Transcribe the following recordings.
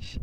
씨.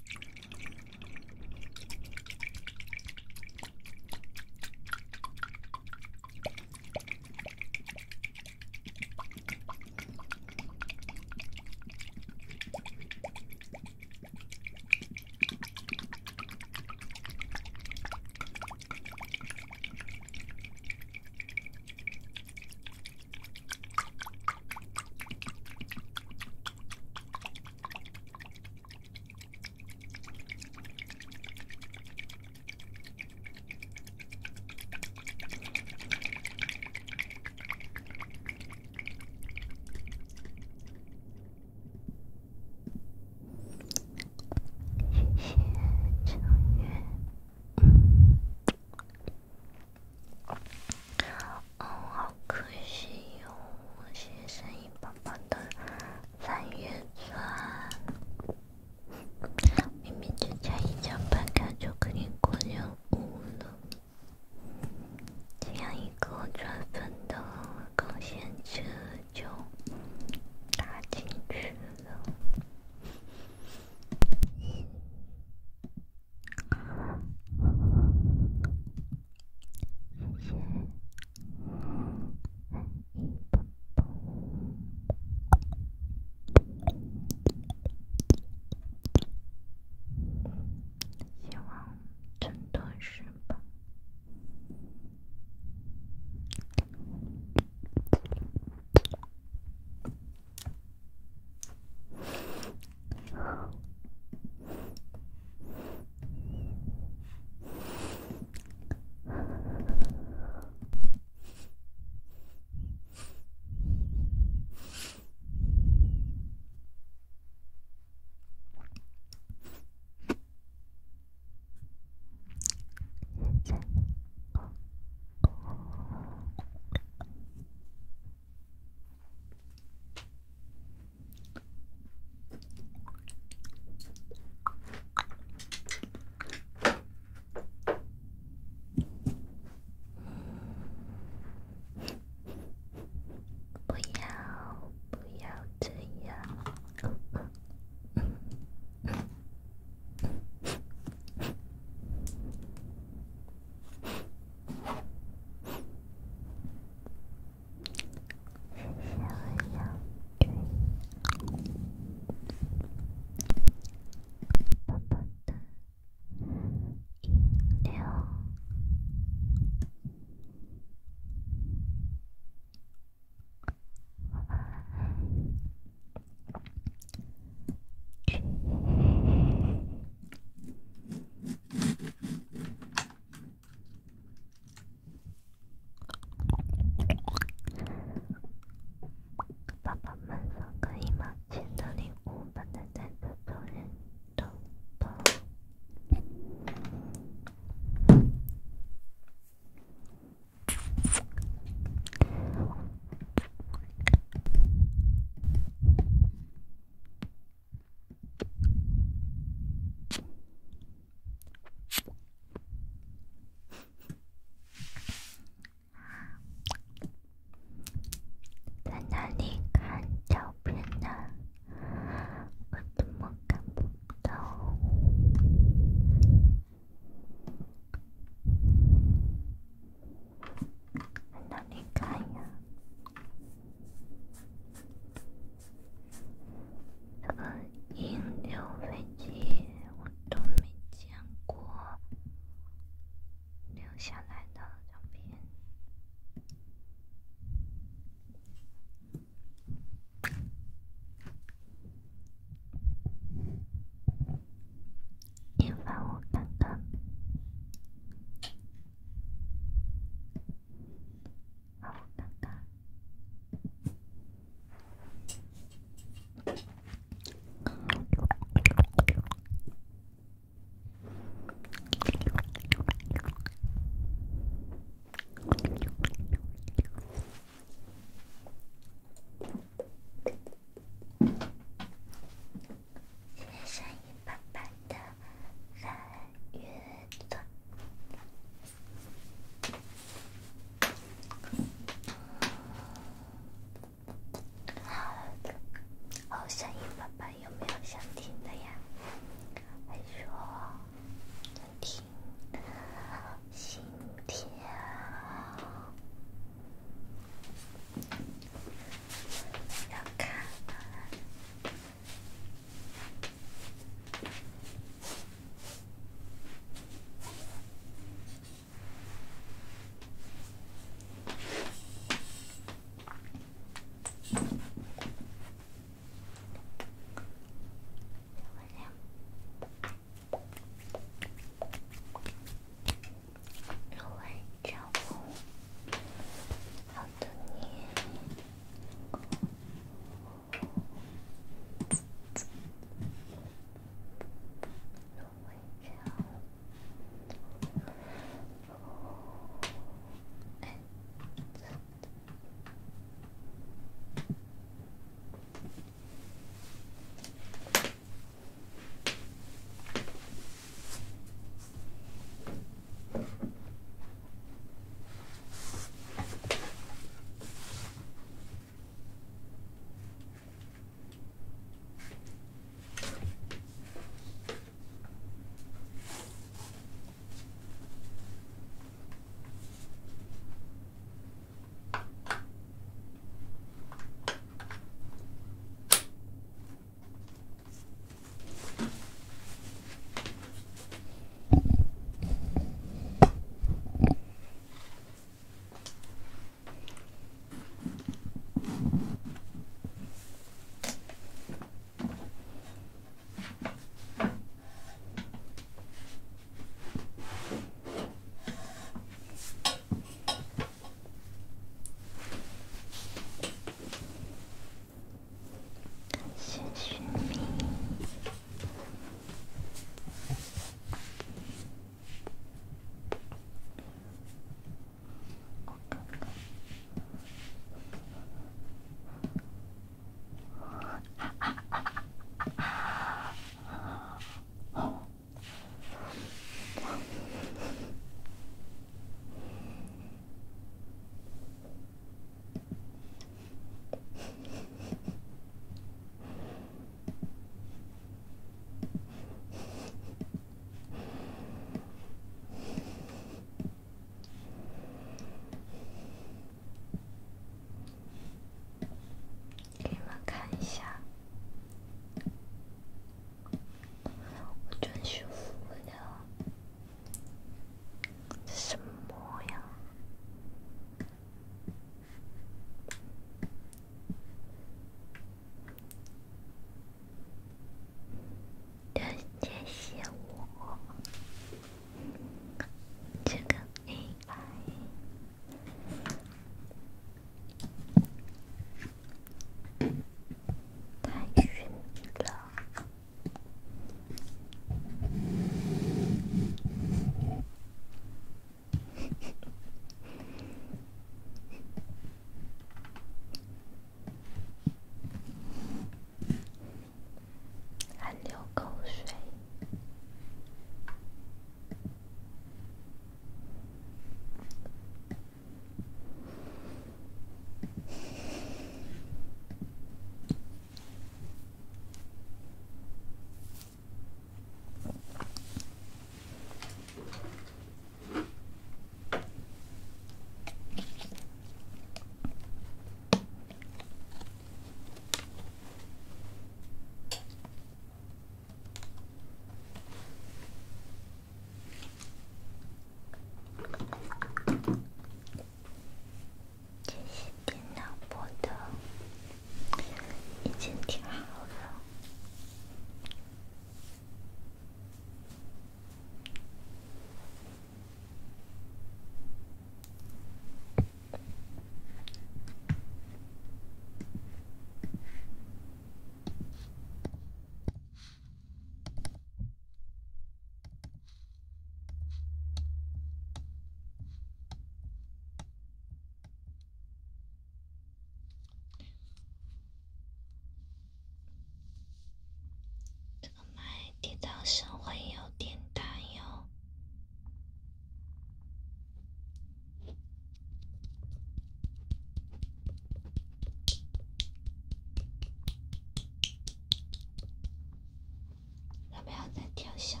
调小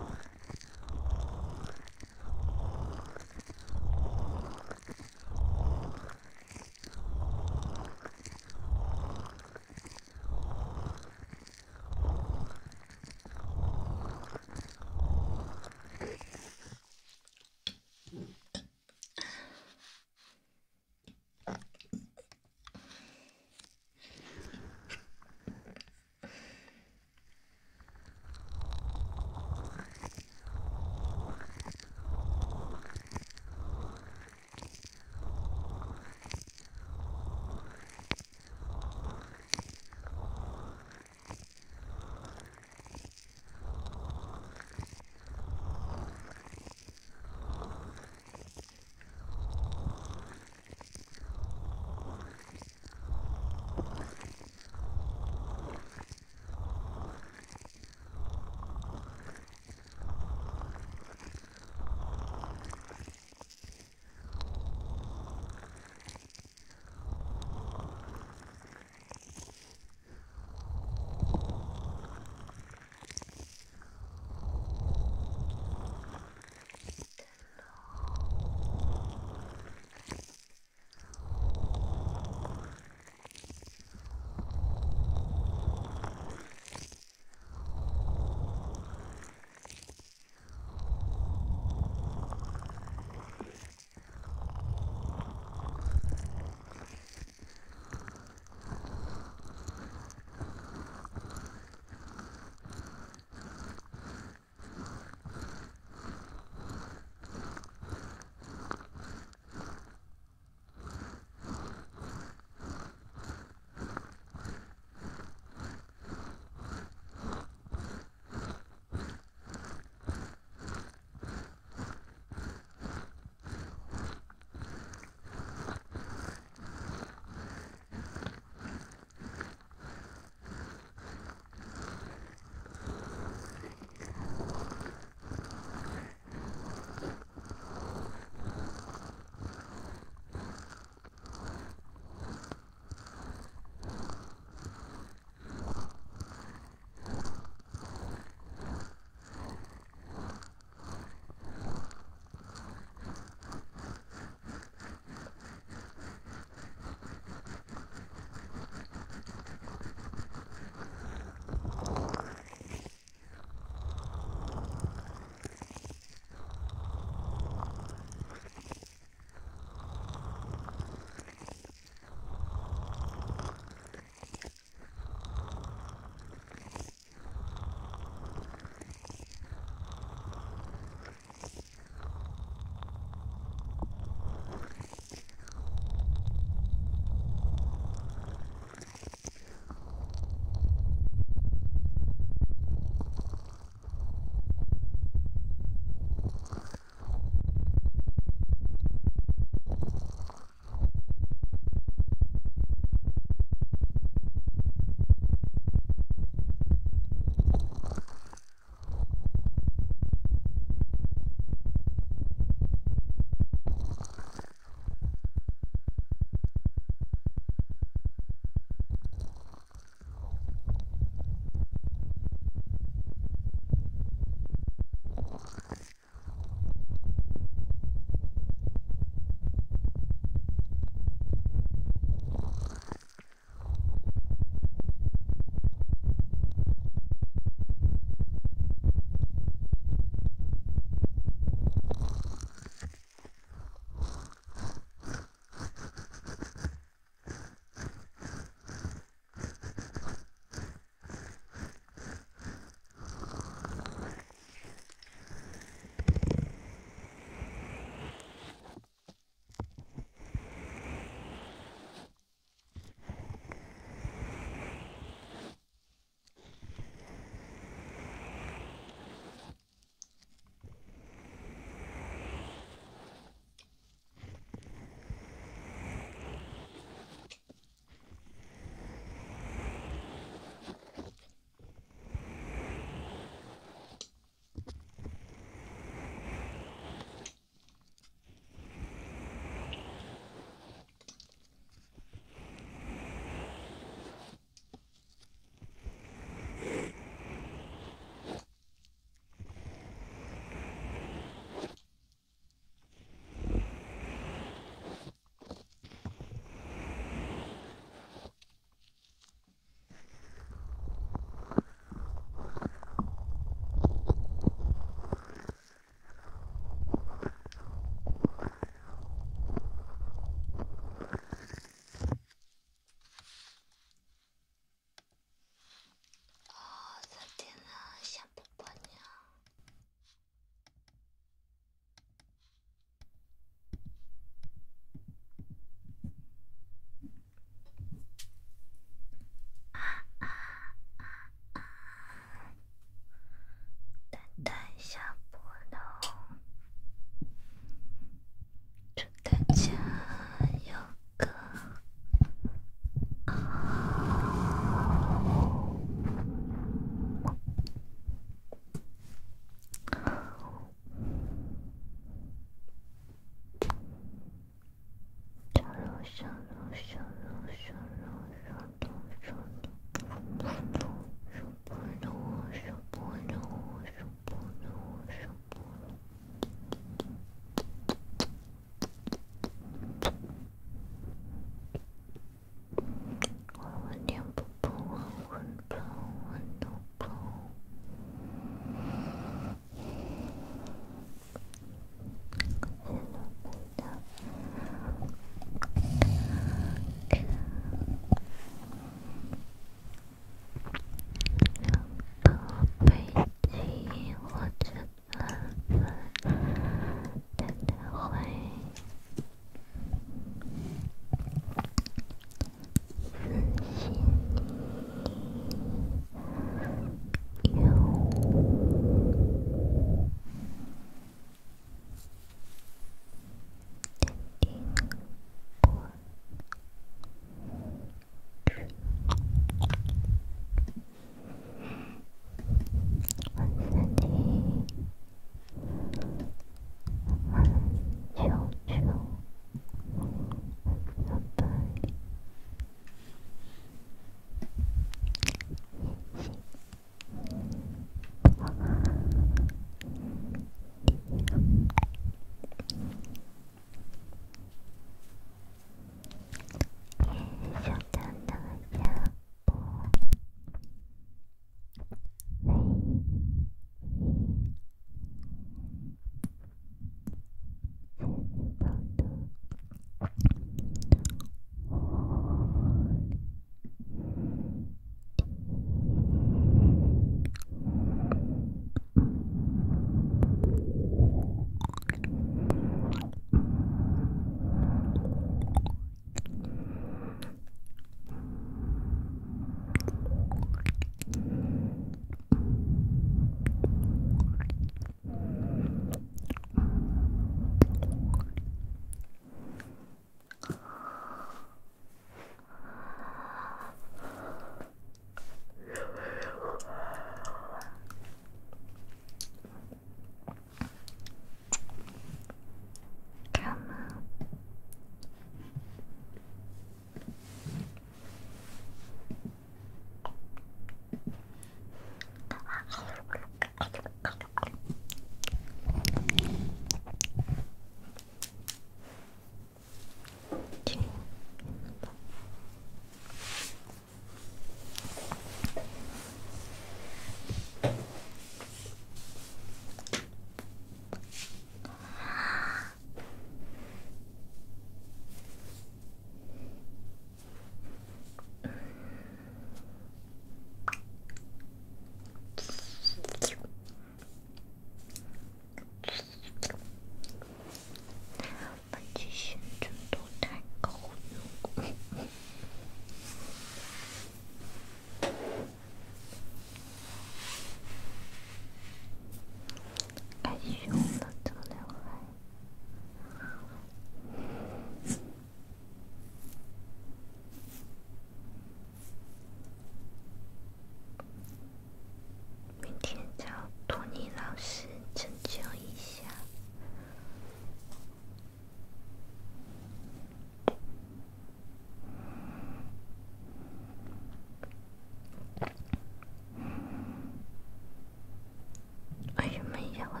什么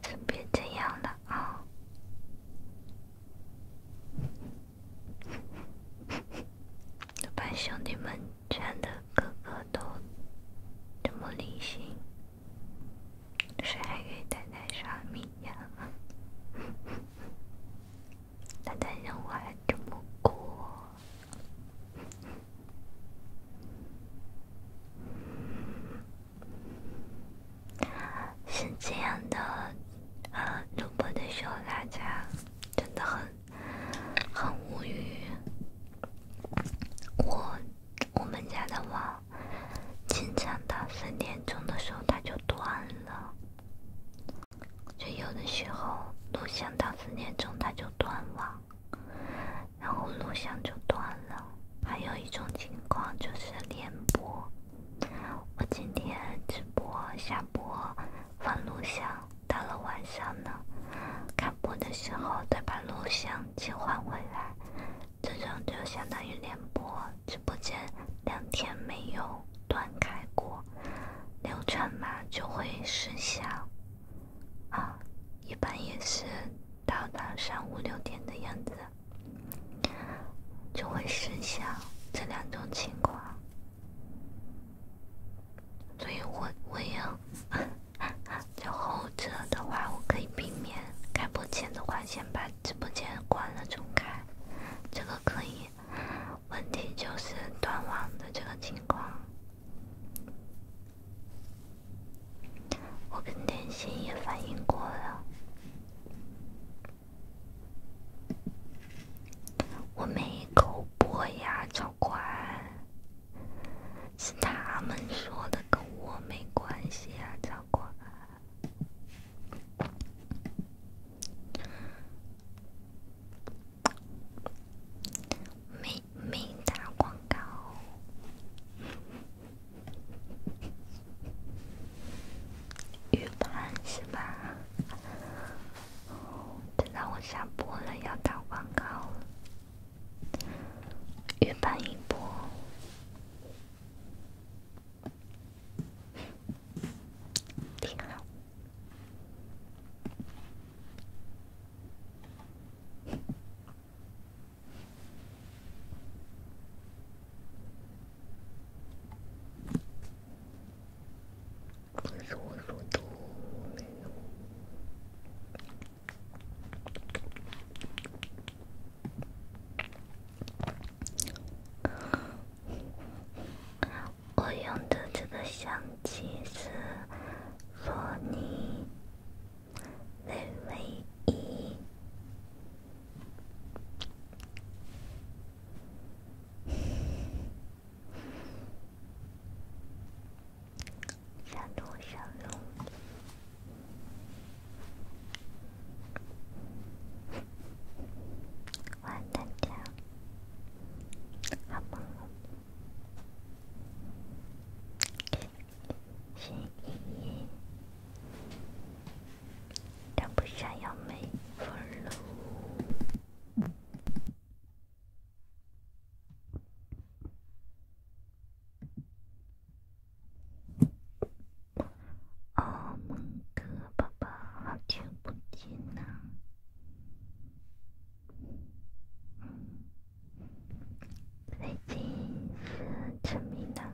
that. 成名的。